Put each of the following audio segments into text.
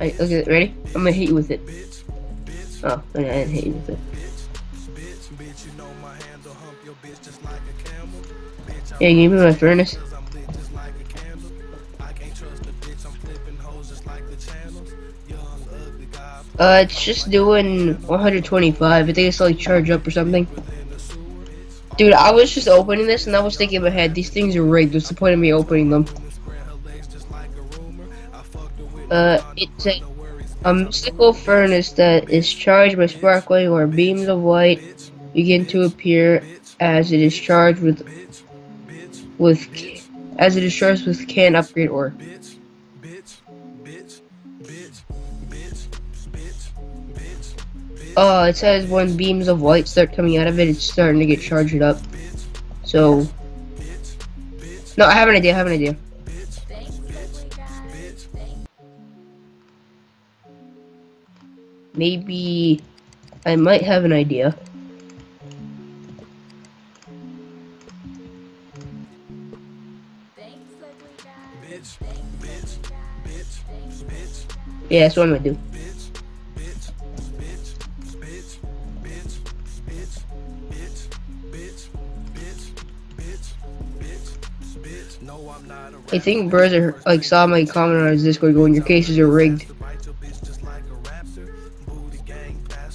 Alright, okay, ready? I'm gonna hit you with it. Oh, I didn't hit you with it. Yeah, give me my furnace. Uh, it's just doing 125. I think it's like charge up or something. Dude, I was just opening this and I was thinking in my head, these things are rigged. What's the point of me opening them? Uh, it's a, a mystical furnace that is charged by sparkling or beams of light begin to appear as it is charged with with as it is charged with can upgrade ore. Uh, it says when beams of light start coming out of it, it's starting to get charged up. So, no, I have an idea. I have an idea. Maybe I might have an idea. Yeah, that's what I'm gonna do. I think Berezaa like saw my comment on his Discord going, your cases are rigged.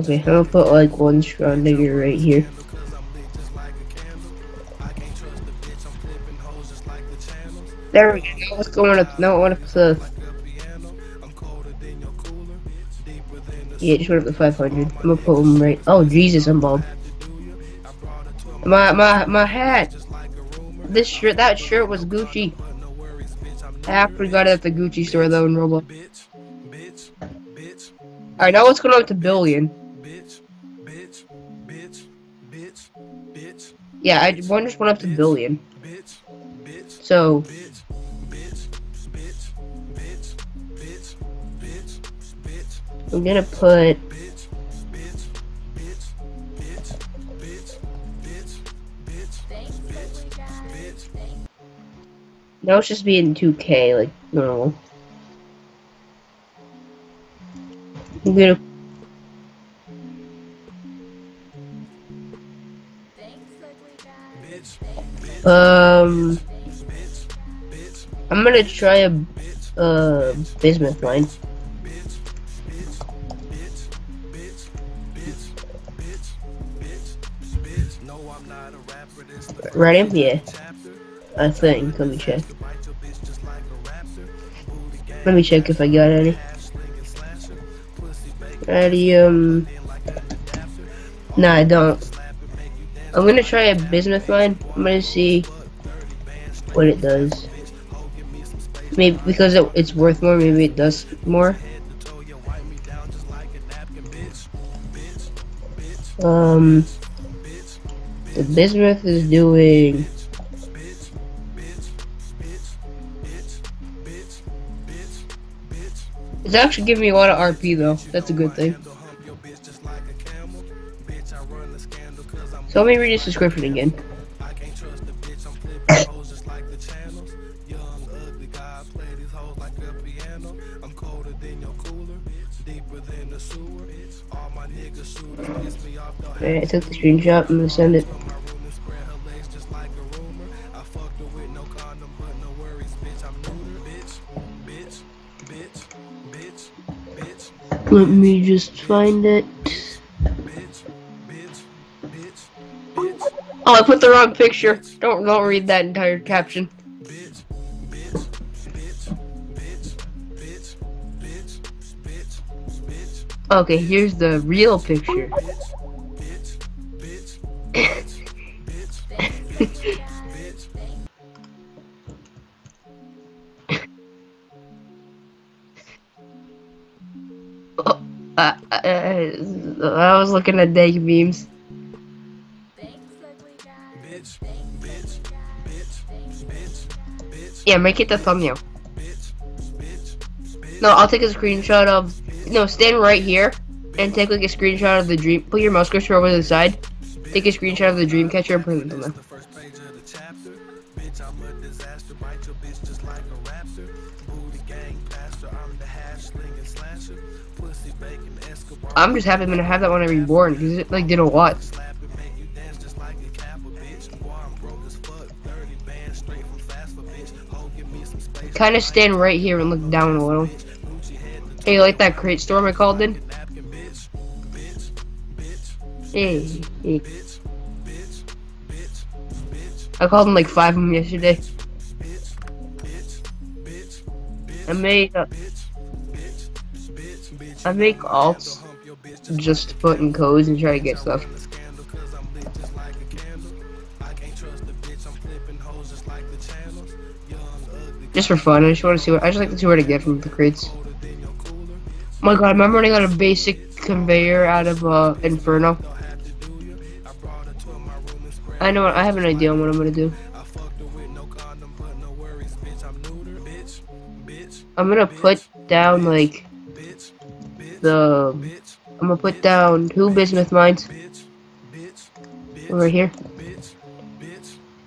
Okay, I'm gonna put like one strong nigger right here. There we go. Now let's up. Now on up to. Yeah, just went up to 500. I'm gonna put them right. Oh Jesus, I'm bald. My my my hat. This shirt, that shirt was Gucci. I actually got it at the Gucci store though in Roblox. Alright, now let's go up to billion. Yeah, I one just went up to billion. So I'm gonna put Now it's just being 2k like normal. I'm gonna Um, I'm gonna try a uh, bismuth mine. Ready? Yeah. I think. Let me check. Let me check if I got any. Radium. No, I don't. I'm gonna try a bismuth mine. I'm gonna see what it does. Maybe because it, it's worth more, maybe it does more. Um, the bismuth is doing. It's actually giving me a lot of RP though. That's a good thing. So let me read the description again. Alright, I took the screenshot. I'm gonna send it. Let me just find it. Oh, I put the wrong picture. Don't don't read that entire caption. Okay, here's the real picture. oh, I, I, I was looking at dank memes. Yeah, make it the thumbnail. No, I'll take a screenshot of. No, stand right here and take like a screenshot of the dream. Put your mouse cursor over the side. Take a screenshot of the Dreamcatcher and put it in the I'm just happy I'm gonna have that when I reborn because it like did a lot. Kind of stand right here and look down a little. Hey, like that crate storm I called in? Hey, hey. I called him like five of them yesterday. I made uh, I make alts just to put in codes and try to get stuff. Just for fun, I just want to see what I just like to see where to get from the crates. Oh my god, I'm running on a basic conveyor out of uh, Inferno. I know I have an idea on what I'm gonna do. I'm gonna put down like the I'm gonna put down two bismuth mines. Right here.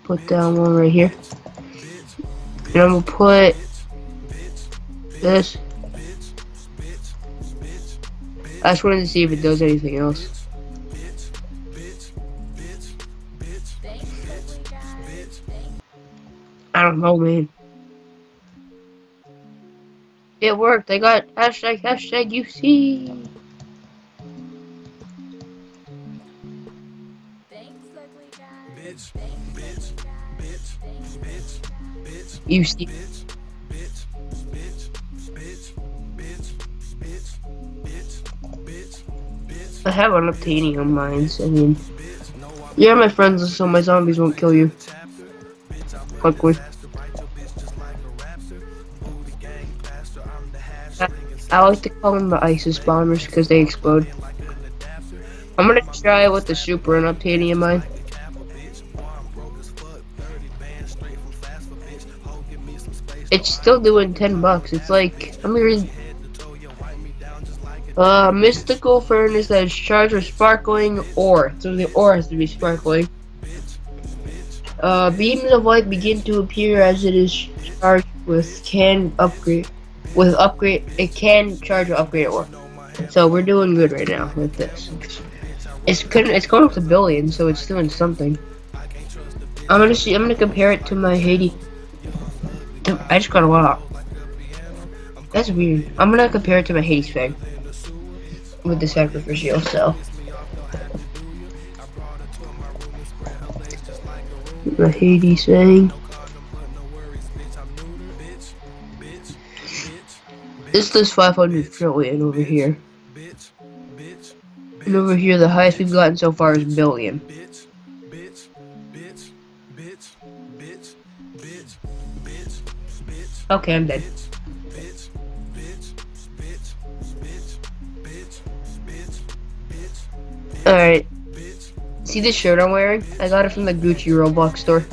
Put down one right here. And I'm gonna put this. I just wanted to see if it does anything else. I don't know, man. It worked. I got hashtag hashtag UC. You see. I have unobtainium mines. I mean, yeah, my friends, so my zombies won't kill you. Quickly. I, I like to call them the ISIS bombers because they explode. I'm gonna try with the super unobtainium mine. It's still doing 10 bucks. It's like, let me read. Uh, mystical furnace that is charged with sparkling ore. So the ore has to be sparkling. Uh, beams of light begin to appear as it is charged with can upgrade. With upgrade, it can charge with upgrade ore. So we're doing good right now with this. It's couldn't. it's going up to billion, so it's doing something. I'm gonna see. I'm gonna compare it to my Haiti. I just got a lot. That's weird. I'm gonna compare it to my Hades Fang with the sacrificial cell. The Hades Fang. This does 500 trillion over here. And over here, the highest we've gotten so far is billion. Okay, I'm dead. Alright. See this shirt I'm wearing? I got it from the Gucci Roblox store.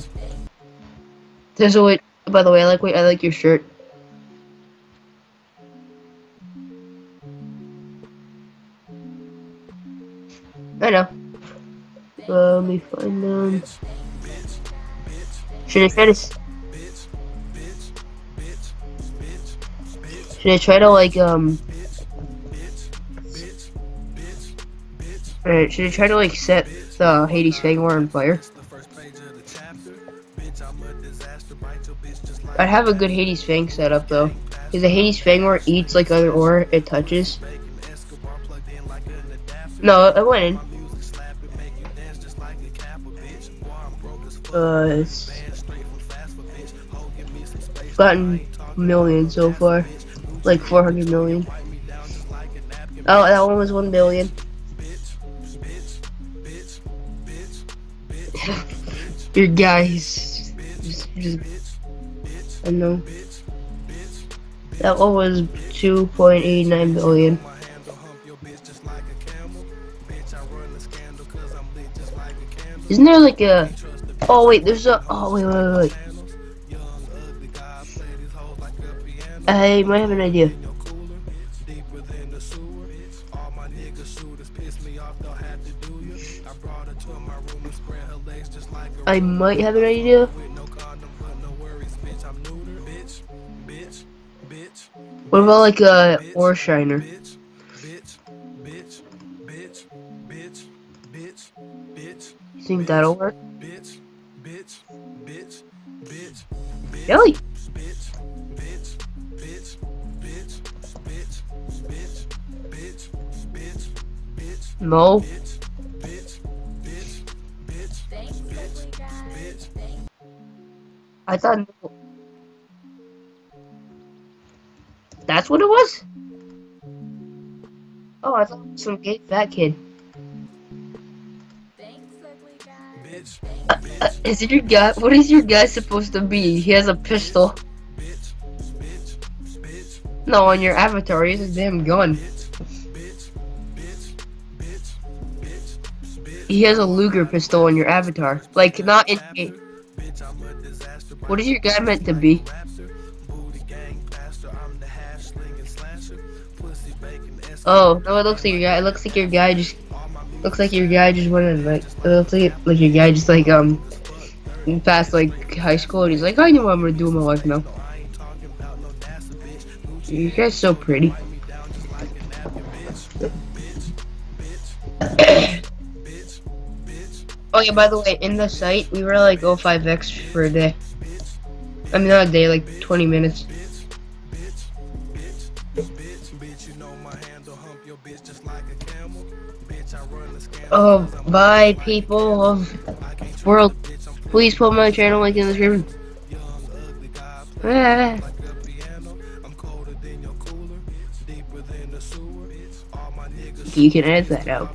There's a way by the way, I like wait I like your shirt. I know. Uh, let me find them. Should I try to Should I try to like um? Alright, should I try to like set the Hades Fangor on fire? I'd have a good Hades Fang setup though. Because the Hades Fangor eats like other ore it touches. No, it went in. Uh, gotten millions so far, like 400 million. Oh, that one was 1 billion. Your guys, just, just, I know. That one was 2.89 billion. Isn't there like a? Oh wait, there's a. Oh wait, wait, wait. wait. I might have an idea. I might have an idea. What about like uh, a ore shiner? Think that'll work? Really? No. I thought that's what it was. Oh, I thought some gay fat kid. Uh, is it your guy? What is your guy supposed to be? He has a pistol. No, on your avatar, he has a damn gun. He has a Luger pistol on your avatar. Like, not in game. What is your guy meant to be? Oh, no, it looks like your guy, it looks like your guy just, looks like your guy just wanted, like, it looks like, like your guy just, like, um, past, like, high school, and he's like, I know what I'm gonna do in my life now. You guys so pretty. oh yeah, by the way, in the site, we were like 05x for a day. I mean, not a day, like 20 minutes. Oh, bye, people of world. Please put my channel link in the description. Ah. You can edit that out.